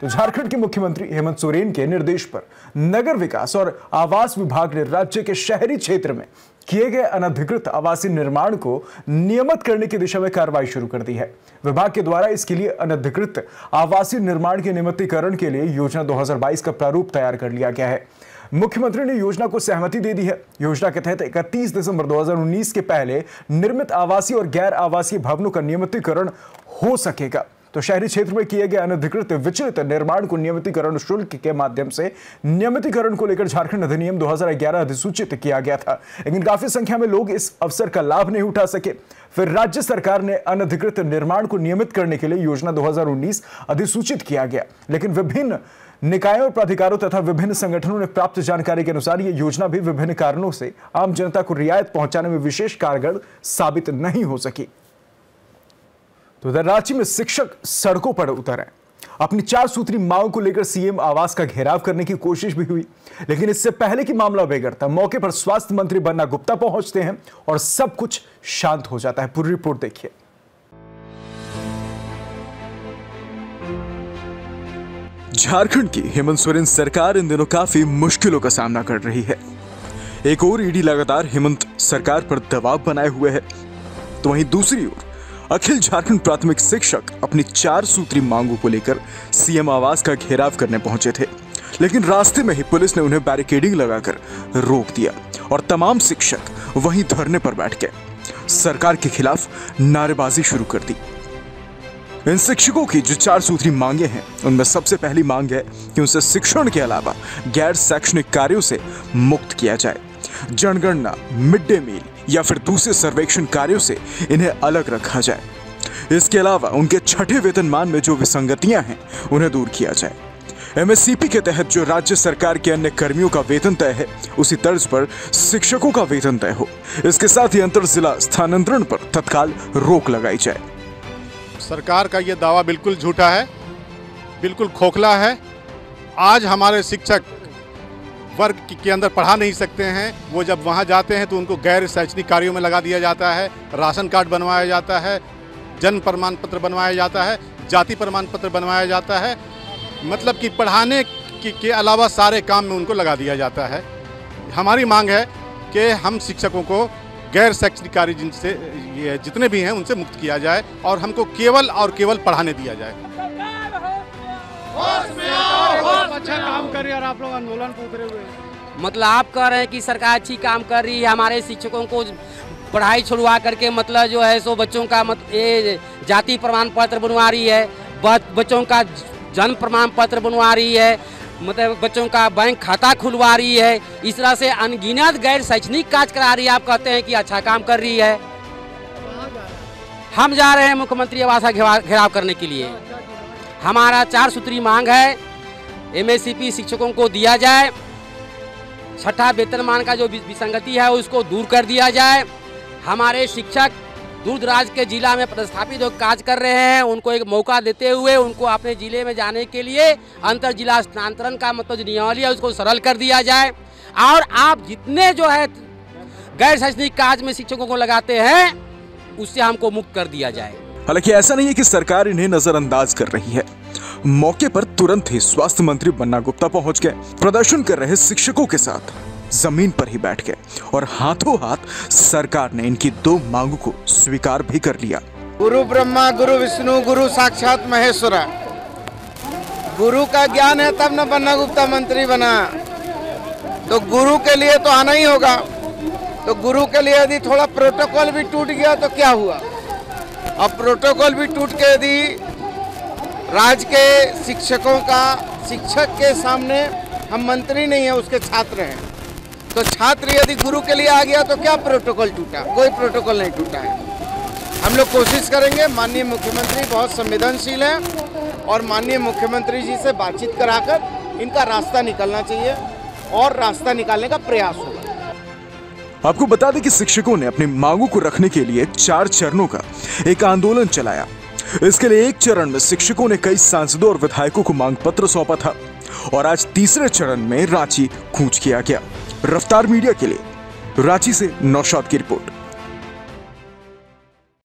तो झारखंड के मुख्यमंत्री हेमंत सोरेन के निर्देश पर नगर विकास और आवास विभाग ने राज्य के शहरी क्षेत्र में किए गए अनधिकृत आवासीय निर्माण को नियमित करने की दिशा में कार्रवाई शुरू कर दी है। विभाग के द्वारा इसके लिए अनधिकृत आवासीय निर्माण के नियमितीकरण के लिए योजना 2022 का प्रारूप तैयार कर लिया गया है। मुख्यमंत्री ने योजना को सहमति दे दी है। योजना के तहत 31 दिसंबर 2019 के पहले निर्मित आवासीय और गैर आवासीय भवनों का नियमितीकरण हो सकेगा। तो शहरी क्षेत्र में किए गए अनधिकृत विचलित निर्माण को नियमितीकरण शुल्क के माध्यम से नियमितीकरण को लेकर झारखंड अधिनियम 2011 अधिसूचित किया गया था। लेकिन काफ़ी संख्या में लोग इस अवसर का लाभ नहीं उठा सके। फिर राज्य सरकार ने अनधिकृत निर्माण को नियमित करने के लिए योजना 2019 अधिसूचित किया गया। लेकिन विभिन्न निकायों और प्राधिकारों तथा विभिन्न संगठनों ने प्राप्त जानकारी के अनुसार यह योजना भी विभिन्न कारणों से आम जनता को रियायत पहुँचाने में विशेष कारगर साबित नहीं हो सकी। तो उधर रांची में शिक्षक सड़कों पर उतर है अपनी चार सूत्री मांग को लेकर सीएम आवास का घेराव करने की कोशिश भी हुई, लेकिन इससे पहले कि मामला बिगड़ता मौके पर स्वास्थ्य मंत्री बन्ना गुप्ता पहुँचते हैं और सब कुछ शांत हो जाता है। पूरी रिपोर्ट देखिए। झारखंड की हेमंत सोरेन सरकार इन दिनों काफ़ी मुश्किलों का सामना कर रही है। एक और ईडी लगातार हेमंत सरकार पर दबाव बनाए हुए है। तो वहीं दूसरी ओर अखिल झारखंड प्राथमिक शिक्षक अपनी चार सूत्री मांगों को लेकर सीएम आवास का घेराव करने पहुँचे थे। लेकिन रास्ते में ही पुलिस ने उन्हें बैरिकेडिंग लगाकर रोक दिया और तमाम शिक्षक वहीं धरने पर बैठ गए। सरकार के खिलाफ नारेबाजी शुरू कर दी। इन शिक्षकों की जो चार सूत्री मांगे हैं, उनमें सबसे पहली मांग है कि उनसे शिक्षण के अलावा गैर शैक्षणिक कार्यों से मुक्त किया जाए। जनगणना मिड डे मील या फिर दूसरे सर्वेक्षण कार्यों से इन्हें अलग रखा जाए। इसके अलावा उनके छठे वेतनमान में जो विसंगतियाँ हैं, उन्हें दूर किया जाए। एमएससीपी के तहत जो राज्य सरकार के अन्य कर्मियों का वेतन तय है, उसी तर्ज पर शिक्षकों का वेतन तय हो। इसके साथ ही अंतर जिला स्थानांतरण पर तत्काल रोक लगाई जाए। सरकार का यह दावा बिल्कुल झूठा है, बिल्कुल खोखला है। आज हमारे शिक्षक वर्ग के अंदर पढ़ा नहीं सकते हैं। वो जब वहाँ जाते हैं तो उनको गैर शैक्षणिक कार्यों में लगा दिया जाता है। राशन कार्ड बनवाया जाता है। जन्म प्रमाण पत्र बनवाया जाता है। जाति प्रमाण पत्र बनवाया जाता है। मतलब कि पढ़ाने के अलावा सारे काम में उनको लगा दिया जाता है। हमारी मांग है कि हम शिक्षकों को गैर शैक्षणिक कार्य जिनसे जितने भी हैं, उनसे मुक्त किया जाए और हमको केवल और केवल पढ़ाने दिया जाए। कर और आप लोग आंदोलन हुए मतलब आप कह रहे हैं कि सरकार अच्छी काम कर रही है, हमारे शिक्षकों को पढ़ाई छुड़वा करके मतलब जो है सो बच्चों का मत, ये जाति प्रमाण पत्र बनवा रही है बच्चों का जन्म प्रमाण पत्र बनवा रही है मतलब बच्चों का बैंक खाता खुलवा रही है, इस तरह से अनगिनत गैर शैक्षणिक कार्य करा रही है, आप कहते हैं कि अच्छा काम कर रही है। हम जा रहे हैं मुख्यमंत्री आवास घेराव करने के लिए। हमारा चार सूत्री मांग है एमएससीपी शिक्षकों को दिया जाए। छठा वेतनमान का जो विसंगति है, उसको दूर कर दिया जाए। हमारे शिक्षक दूर दराज के जिला में प्रस्थापित जो कार्य कर रहे हैं। उनको एक मौका देते हुए उनको अपने ज़िले में जाने के लिए अंतर जिला स्थानांतरण का मतलब जो नियमावली है, उसको सरल कर दिया जाए। और आप जितने जो है गैर शैक्षणिक कार्य में शिक्षकों को लगाते हैं, उससे हमको मुक्त कर दिया जाए। हालाँकि ऐसा नहीं है कि सरकार इन्हें नजरअंदाज कर रही है। मौके पर तुरंत ही स्वास्थ्य मंत्री बन्ना गुप्ता पहुँच गए। प्रदर्शन कर रहे शिक्षकों के साथ। ज़मीन पर ही बैठ गए और हाथों हाथ सरकार ने इनकी दो मांगों को स्वीकार भी कर लिया। गुरु ब्रह्मा, गुरु विष्णु, गुरु साक्षात महेश्वरा। गुरु का ज्ञान है तब न बन्ना गुप्ता मंत्री बना। तो गुरु के लिए तो आना ही होगा। तो गुरु के लिए यदि थोड़ा प्रोटोकॉल भी टूट गया तो क्या हुआ? अब प्रोटोकॉल भी टूट के यदि राज्य के शिक्षकों का, शिक्षक के सामने हम मंत्री नहीं है, उसके छात्र हैं। तो छात्र यदि गुरु के लिए आ गया तो क्या प्रोटोकॉल टूटा? कोई प्रोटोकॉल नहीं टूटा है। हम लोग कोशिश करेंगे, माननीय मुख्यमंत्री बहुत संवेदनशील हैं और माननीय मुख्यमंत्री जी से बातचीत कराकर इनका रास्ता निकलना चाहिए और रास्ता निकालने का प्रयास होगा। आपको बता दें कि शिक्षकों ने अपनी मांगों को रखने के लिए चार चरणों का एक आंदोलन चलाया। इसके लिए एक चरण में शिक्षकों ने कई सांसदों और विधायकों को मांग पत्र सौंपा था और आज तीसरे चरण में रांची कूच किया गया। रफ्तार मीडिया के लिए रांची से नौशाद की रिपोर्ट।